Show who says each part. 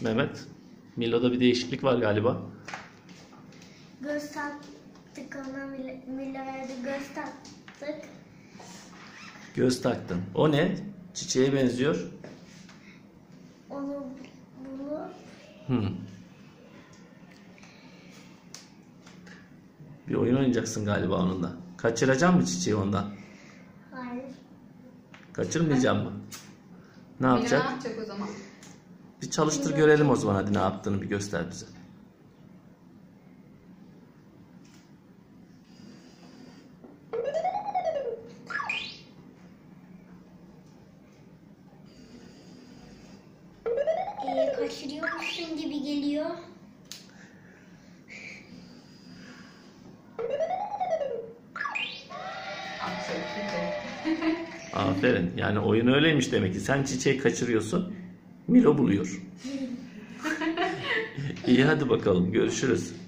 Speaker 1: Mehmet. Milo'da bir değişiklik var galiba.
Speaker 2: Göz taktık ona Mil- Milo'ya da göz taktık.
Speaker 1: Göz taktın. O ne? Çiçeğe benziyor.
Speaker 2: Onu bunu
Speaker 1: Hı. Bir oyun oynayacaksın galiba onunla. Kaçıracak mı çiçeği ondan?
Speaker 2: hayır.
Speaker 1: Kaçırmayacak mı? Ne yapacak?
Speaker 3: ne yapacak o zaman?
Speaker 1: Bir çalıştır görelim o zaman hadi ne yaptığını bir göster bize.
Speaker 2: Ee, kaçırıyormuşsun gibi geliyor.
Speaker 3: Ah, kötü.
Speaker 1: Aferin. Yani oyun öyleymiş demek ki. Sen çiçeği kaçırıyorsun. Milo buluyor. İyi hadi bakalım. Görüşürüz.